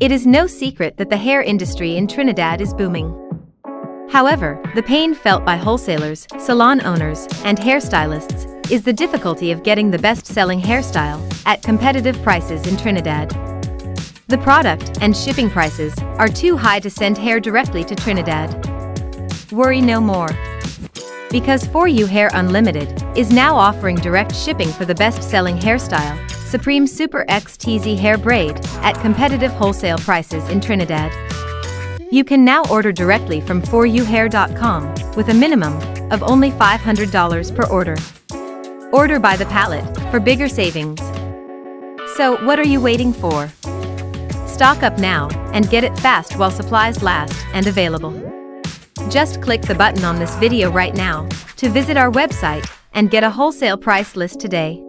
It is no secret that the hair industry in Trinidad is booming. However, the pain felt by wholesalers, salon owners, and hairstylists is the difficulty of getting the best-selling hairstyle at competitive prices in Trinidad. The product and shipping prices are too high to send hair directly to Trinidad. Worry no more. Because 4UHair Unlimited is now offering direct shipping for the best-selling hairstyle, Supreme Super XTZ Hair Braid, at competitive wholesale prices in Trinidad. You can now order directly from 4UHair.com with a minimum of only $500 per order. Order by the pallet for bigger savings. So, what are you waiting for? Stock up now and get it fast while supplies last and available. Just click the button on this video right now to visit our website and get a wholesale price list today.